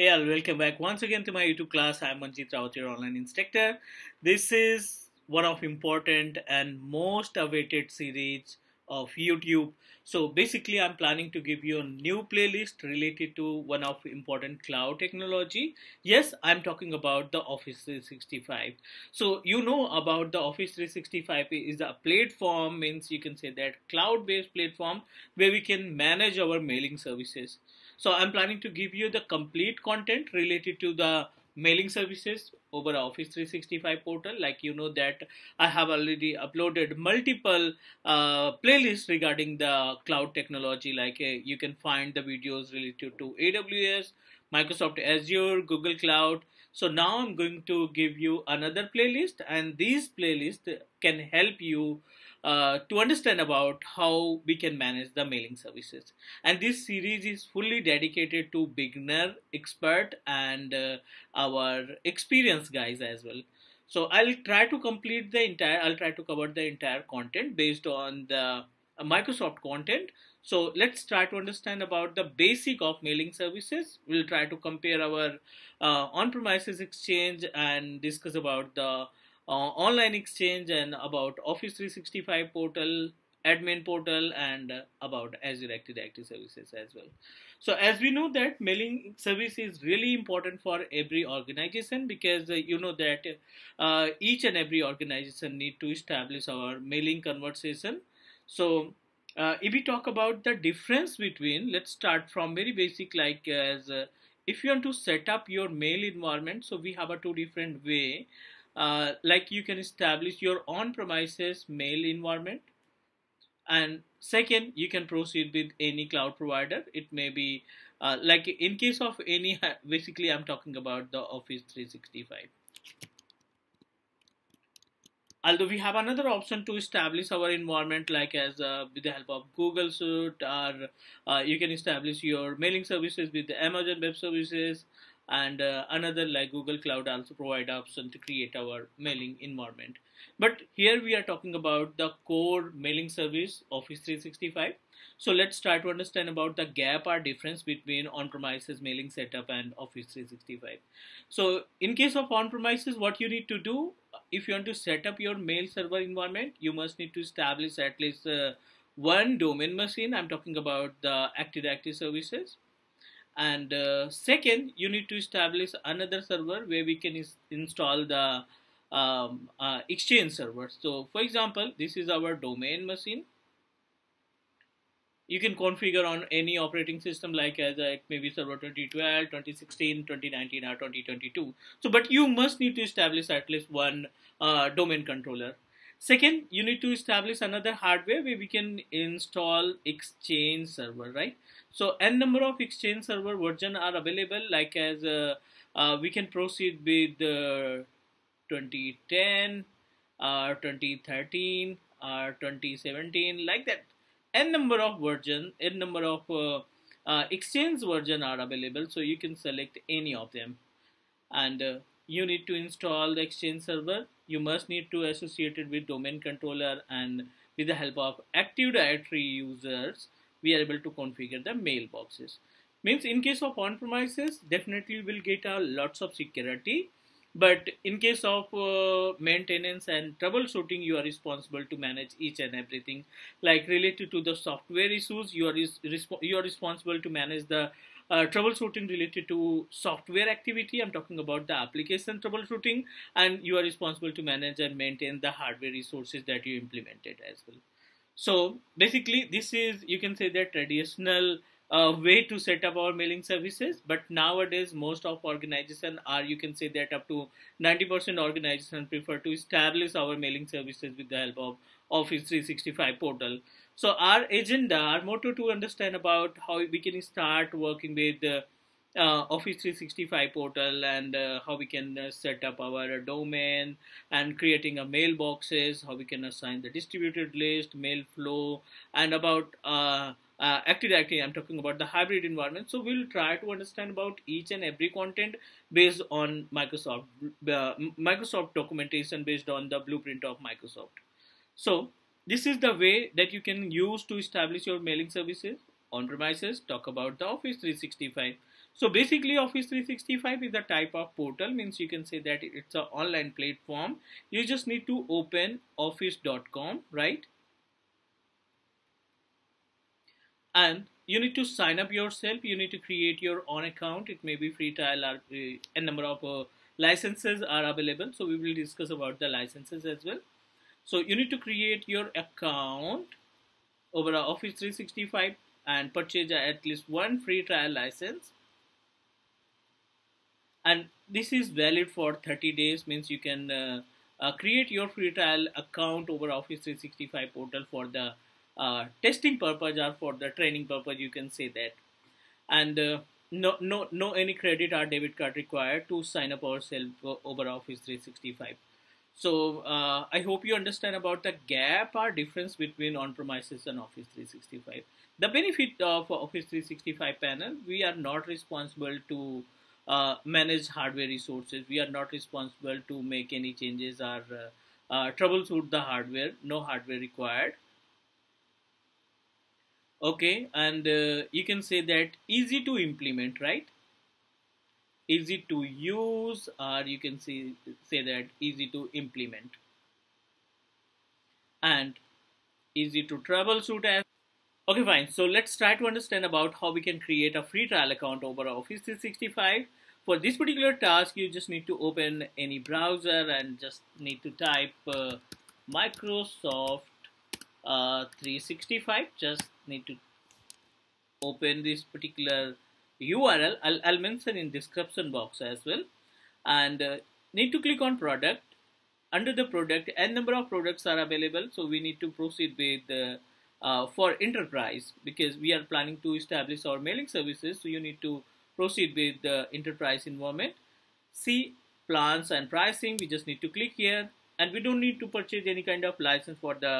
Hey all, welcome back once again to my YouTube class. I'm Manjeet Rawat, your online instructor. This is one of important and most awaited series of YouTube. So basically, I'm planning to give you a new playlist related to one of important cloud technology. Yes, I'm talking about the Office 365. So you know about the Office 365 is a platform means you can say that cloud-based platform where we can manage our mailing services. So I'm planning to give you the complete content related to the mailing services over Office 365 portal. Like you know that I have already uploaded multiple uh, playlists regarding the cloud technology. Like uh, you can find the videos related to AWS, Microsoft Azure, Google Cloud. So now I'm going to give you another playlist and these playlists can help you uh, to understand about how we can manage the mailing services. And this series is fully dedicated to beginner, expert, and uh, our experienced guys as well. So I'll try to complete the entire, I'll try to cover the entire content based on the Microsoft content. So let's try to understand about the basic of mailing services. We'll try to compare our uh, on-premises exchange and discuss about the online exchange and about Office 365 portal, admin portal, and uh, about Azure Active Directory services as well. So as we know that mailing service is really important for every organization because uh, you know that uh, each and every organization need to establish our mailing conversation. So uh, if we talk about the difference between, let's start from very basic like as uh, if you want to set up your mail environment, so we have a two different way uh, like you can establish your on-premises mail environment. And second you can proceed with any cloud provider. It may be uh, like in case of any basically i'm talking about the office 365 although we have another option to establish our environment like as uh, with the help of google suite or uh, you can establish your mailing services with the amazon web services and uh, another like Google Cloud also provide option to create our mailing environment. But here we are talking about the core mailing service Office 365. So let's try to understand about the gap or difference between on-premises mailing setup and Office 365. So in case of on-premises, what you need to do if you want to set up your mail server environment, you must need to establish at least uh, one domain machine. I'm talking about the Active Directory services and uh, second you need to establish another server where we can install the um, uh, exchange server. So for example this is our domain machine. You can configure on any operating system like as a, server 2012 2016 2019 or 2022 so but you must need to establish at least one uh, domain controller. Second you need to establish another hardware where we can install exchange server right so n number of exchange server version are available like as uh, uh, we can proceed with uh, 2010 or 2013 or 2017 like that. N number of version n number of uh, uh, exchange version are available so you can select any of them. And uh, you need to install the exchange server. You must need to associate it with domain controller and with the help of active directory users we are able to configure the mailboxes. Means in case of on-premises, definitely will get a lots of security. But in case of uh, maintenance and troubleshooting, you are responsible to manage each and everything. Like related to the software issues, you are you are responsible to manage the uh, troubleshooting related to software activity. I'm talking about the application troubleshooting, and you are responsible to manage and maintain the hardware resources that you implemented as well. So basically this is you can say the traditional uh, way to set up our mailing services but nowadays most of organization are you can say that up to 90% organization prefer to establish our mailing services with the help of Office 365 portal. So our agenda, our motto to understand about how we can start working with uh, uh, Office 365 portal and uh, how we can uh, set up our domain and creating a mailboxes, how we can assign the distributed list, mail flow, and about uh, uh, Active Directory. I'm talking about the hybrid environment. So we'll try to understand about each and every content based on Microsoft uh, Microsoft documentation based on the blueprint of Microsoft. So this is the way that you can use to establish your mailing services on premises. Talk about the Office 365 So basically Office 365 is a type of portal means you can say that it's an online platform. You just need to open office.com, right? And you need to sign up yourself. You need to create your own account. It may be free trial or uh, a number of uh, licenses are available. So we will discuss about the licenses as well. So you need to create your account over Office 365 and purchase at least one free trial license and this is valid for 30 days means you can uh, uh, create your free trial account over office 365 portal for the uh, testing purpose or for the training purpose you can say that. And uh, no no no any credit or debit card required to sign up ourselves over office 365 so uh, i hope you understand about the gap or difference between on-premises and office 365 the benefit of office 365 panel we are not responsible to uh, manage hardware resources. We are not responsible to make any changes or uh, uh, troubleshoot the hardware. No hardware required. Okay, and uh, you can say that easy to implement, right? Easy to use, or you can say say that easy to implement, and easy to troubleshoot as. Okay, fine. So let's try to understand about how we can create a free trial account over Office 365 for this particular task, you just need to open any browser and just need to type uh, Microsoft uh, 365. Just need to open this particular URL. I'll, I'll mention in description box as well. And uh, need to click on product. Under the product, n number of products are available. So we need to proceed with uh, for enterprise because we are planning to establish our mailing services. So you need to proceed with the enterprise environment. See plans and pricing. We just need to click here and we don't need to purchase any kind of license for the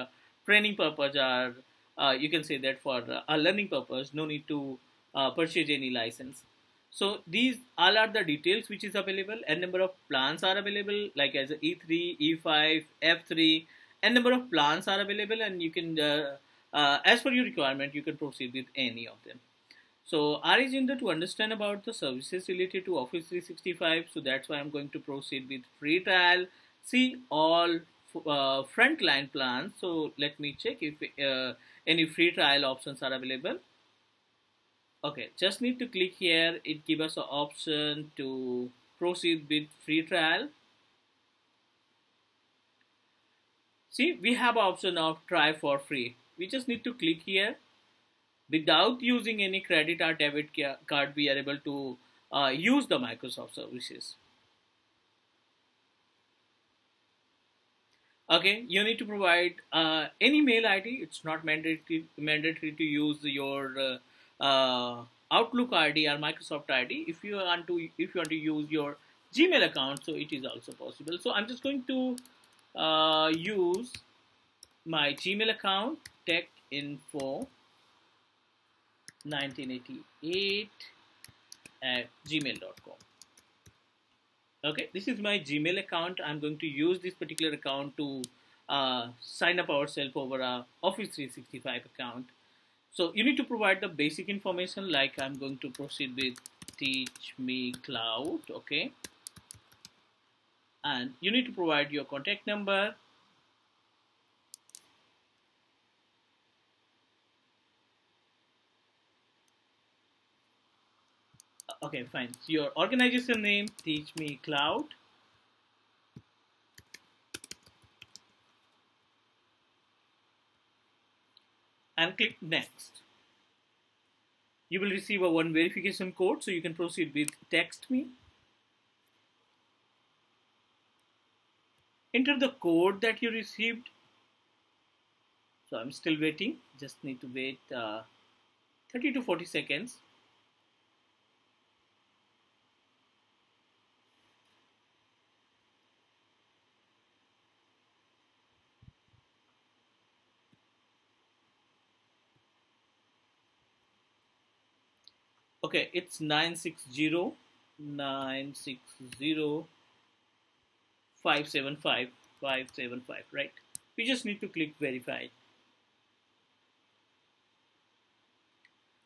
training purpose or uh, you can say that for a learning purpose. No need to uh, purchase any license. So these all are the details which is available and number of plans are available like as E3, E5, F3 and number of plans are available and you can uh, uh, as per your requirement you can proceed with any of them. So R is in the to understand about the services related to Office 365. So that's why I'm going to proceed with free trial. See all uh, frontline plans. So let me check if uh, any free trial options are available. Okay, just need to click here. It gives us an option to proceed with free trial. See, we have option of try for free. We just need to click here without using any credit or debit card we are able to uh, use the Microsoft services. Okay, you need to provide uh, any mail ID. It's not mandatory mandatory to use your uh, uh Outlook ID or Microsoft ID. If you want to if you want to use your Gmail account, so it is also possible. So I'm just going to uh, use my Gmail account tech info 1988 at gmail.com okay this is my gmail account. I'm going to use this particular account to uh, sign up ourselves over a office 365 account. So you need to provide the basic information like i'm going to proceed with teach me cloud okay? And you need to provide your contact number okay fine. So your organization name teach me cloud. And click next. You will receive a one verification code so you can proceed with text me. Enter the code that you received. So I'm still waiting. Just need to wait uh, 30 to 40 seconds okay it's 960 960 575 575 right? We just need to click verify.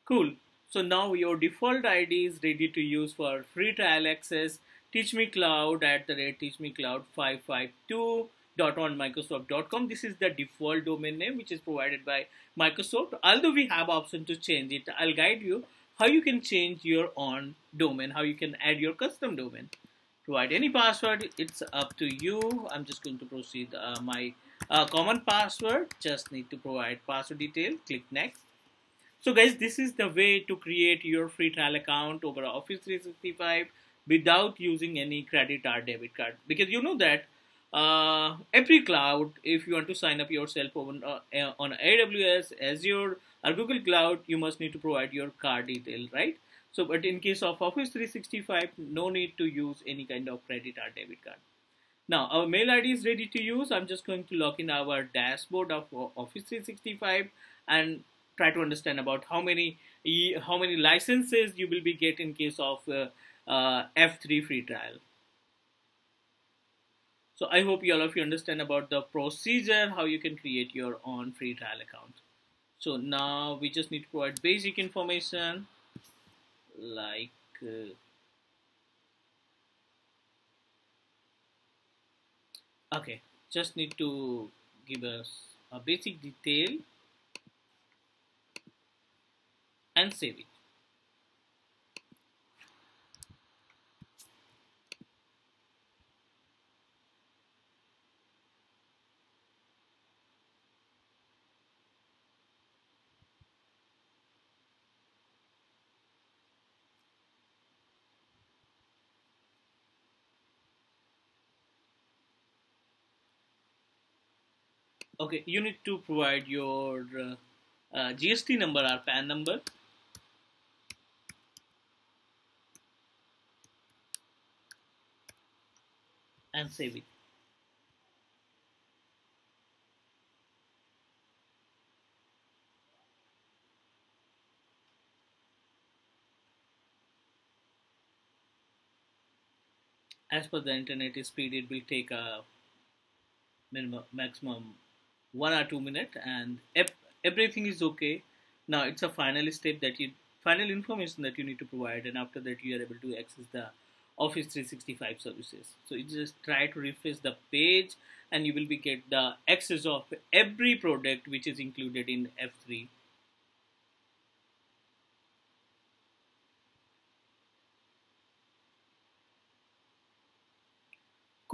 Cool. So now your default ID is ready to use for free trial access. Teach me cloud at the rate teach me cloud 552 dot on microsoft.com this is the default domain name which is provided by microsoft. Although we have option to change it i'll guide you how you can change your own domain how you can add your custom domain. Provide any password it's up to you. I'm just going to proceed uh, my uh, common password. Just need to provide password detail. Click next. So guys this is the way to create your free trial account over office 365 without using any credit or debit card. Because you know that uh, every cloud if you want to sign up yourself on, uh, on aws azure or google cloud you must need to provide your card detail right? So but in case of office 365 no need to use any kind of credit or debit card. Now our mail id is ready to use. I'm just going to log in our dashboard of office 365 and try to understand about how many how many licenses you will be get in case of uh, uh, f3 free trial. So I hope you all of you understand about the procedure, how you can create your own free trial account. So now we just need to provide basic information like uh, okay, just need to give us a basic detail and save it. Okay you need to provide your uh, uh, GST number or PAN number. And save it. As per the internet speed it will take a minimum maximum one or two minutes and everything is okay. Now it's a final step that you final information that you need to provide and after that you are able to access the office 365 services. So you just try to refresh the page and you will be get the access of every product which is included in f3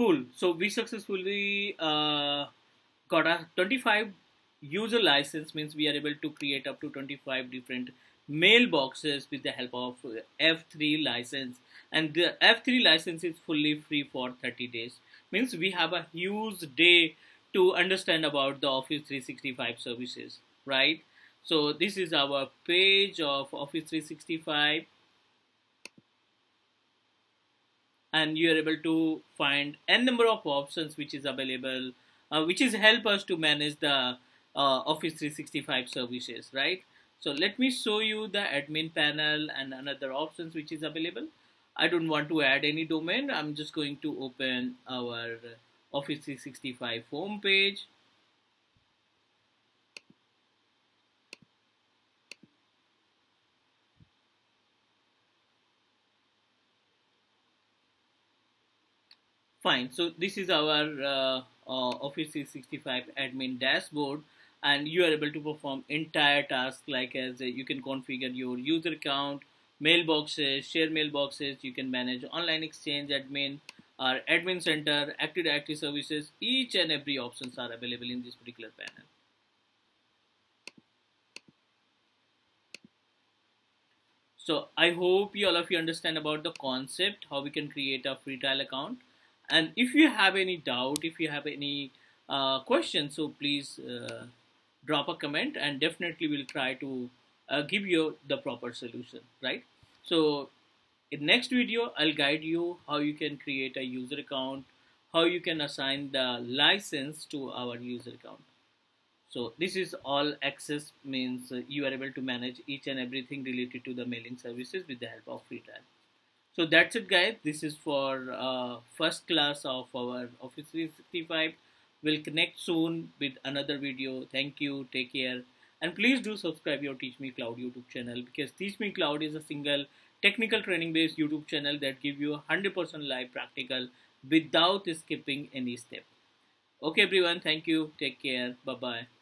cool. So we successfully uh, got a 25 user license means we are able to create up to 25 different mailboxes with the help of F3 license. And the F3 license is fully free for 30 days. Means we have a huge day to understand about the Office 365 services right? So this is our page of Office 365 and you are able to find n number of options which is available uh, which is help us to manage the uh, Office 365 services, right? So let me show you the admin panel and another options which is available. I don't want to add any domain. I'm just going to open our Office 365 home page. Fine. So this is our uh, uh, Office 365 admin dashboard and you are able to perform entire tasks like as uh, you can configure your user account, mailboxes, share mailboxes, you can manage online exchange admin, or admin center, active directory services, each and every options are available in this particular panel. So I hope you all of you understand about the concept, how we can create a free trial account and if you have any doubt if you have any uh, questions so please uh, drop a comment and definitely we'll try to uh, give you the proper solution right? So in next video I'll guide you how you can create a user account how you can assign the license to our user account. So this is all access means uh, you are able to manage each and everything related to the mailing services with the help of free trial so that's it guys this is for uh, first class of our office 365 we'll connect soon with another video thank you take care and please do subscribe your Teach Me Cloud YouTube channel because Teach Me Cloud is a single technical training based YouTube channel that give you 100% live practical without skipping any step. Okay everyone, thank you. Take care. Bye bye.